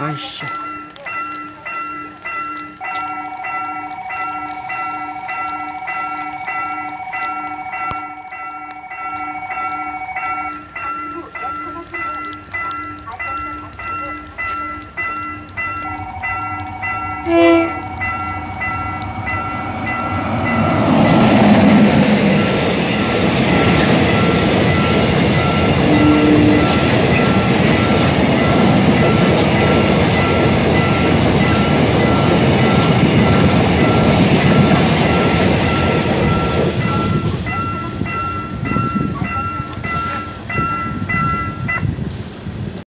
よいしょえー